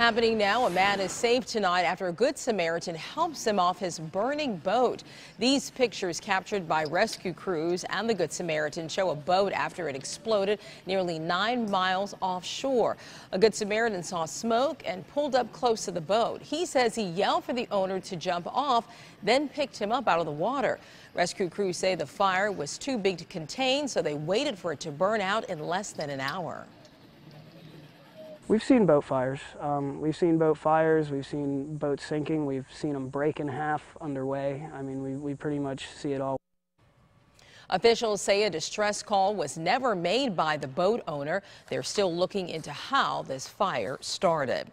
Happening now, a man is saved tonight after a Good Samaritan helps him off his burning boat. These pictures captured by rescue crews and the Good Samaritan show a boat after it exploded nearly nine miles offshore. A Good Samaritan saw smoke and pulled up close to the boat. He says he yelled for the owner to jump off, then picked him up out of the water. Rescue crews say the fire was too big to contain, so they waited for it to burn out in less than an hour. We've seen boat fires. Um, we've seen boat fires. We've seen boats sinking. We've seen them break in half underway. I mean, we, we pretty much see it all. Officials say a distress call was never made by the boat owner. They're still looking into how this fire started.